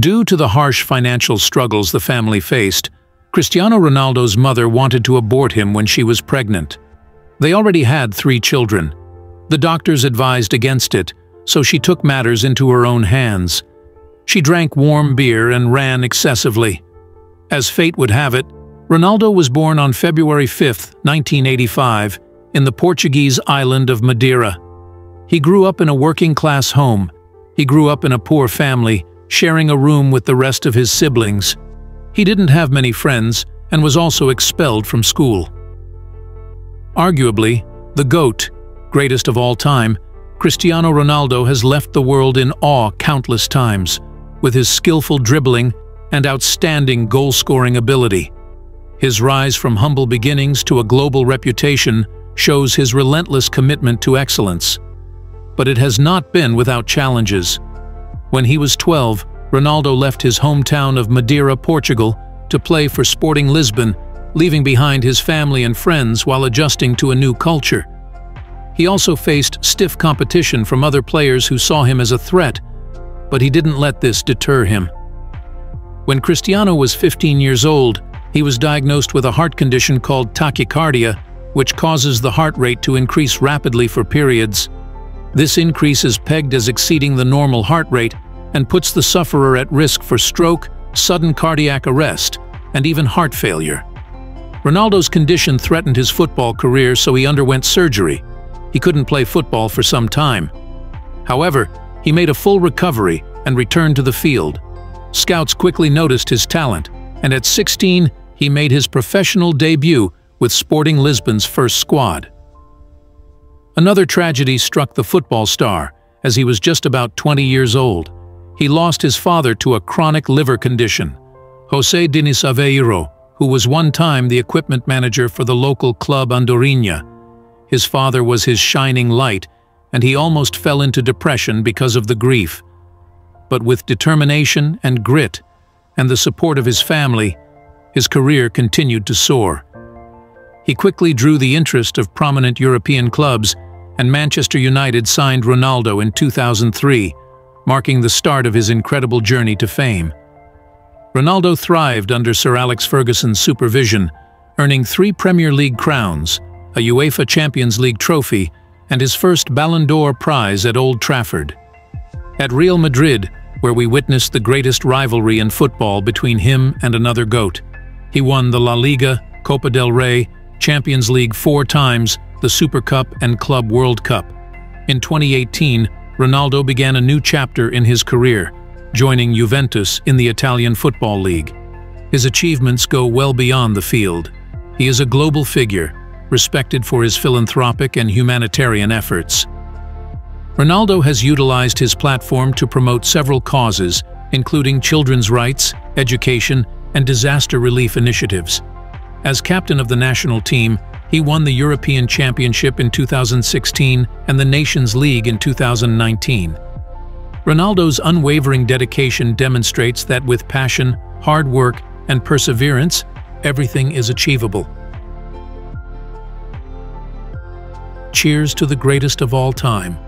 Due to the harsh financial struggles the family faced, Cristiano Ronaldo's mother wanted to abort him when she was pregnant. They already had three children. The doctors advised against it, so she took matters into her own hands. She drank warm beer and ran excessively. As fate would have it, Ronaldo was born on February 5, 1985, in the Portuguese island of Madeira. He grew up in a working-class home. He grew up in a poor family, sharing a room with the rest of his siblings. He didn't have many friends and was also expelled from school. Arguably, the GOAT, greatest of all time, Cristiano Ronaldo has left the world in awe countless times, with his skillful dribbling and outstanding goal-scoring ability. His rise from humble beginnings to a global reputation shows his relentless commitment to excellence. But it has not been without challenges. When he was 12, Ronaldo left his hometown of Madeira, Portugal, to play for Sporting Lisbon, leaving behind his family and friends while adjusting to a new culture. He also faced stiff competition from other players who saw him as a threat, but he didn't let this deter him. When Cristiano was 15 years old, he was diagnosed with a heart condition called tachycardia, which causes the heart rate to increase rapidly for periods. This increase is pegged as exceeding the normal heart rate and puts the sufferer at risk for stroke, sudden cardiac arrest, and even heart failure. Ronaldo's condition threatened his football career, so he underwent surgery. He couldn't play football for some time. However, he made a full recovery and returned to the field. Scouts quickly noticed his talent, and at 16, he made his professional debut with Sporting Lisbon's first squad. Another tragedy struck the football star as he was just about 20 years old he lost his father to a chronic liver condition. José Diniz Aveiro, who was one time the equipment manager for the local club Andorinha. His father was his shining light, and he almost fell into depression because of the grief. But with determination and grit, and the support of his family, his career continued to soar. He quickly drew the interest of prominent European clubs, and Manchester United signed Ronaldo in 2003, marking the start of his incredible journey to fame. Ronaldo thrived under Sir Alex Ferguson's supervision, earning three Premier League crowns, a UEFA Champions League trophy, and his first Ballon d'Or prize at Old Trafford. At Real Madrid, where we witnessed the greatest rivalry in football between him and another GOAT, he won the La Liga, Copa del Rey, Champions League four times, the Super Cup and Club World Cup. In 2018, Ronaldo began a new chapter in his career, joining Juventus in the Italian Football League. His achievements go well beyond the field. He is a global figure, respected for his philanthropic and humanitarian efforts. Ronaldo has utilized his platform to promote several causes, including children's rights, education, and disaster relief initiatives. As captain of the national team, he won the European Championship in 2016 and the Nations League in 2019. Ronaldo's unwavering dedication demonstrates that with passion, hard work, and perseverance, everything is achievable. Cheers to the greatest of all time.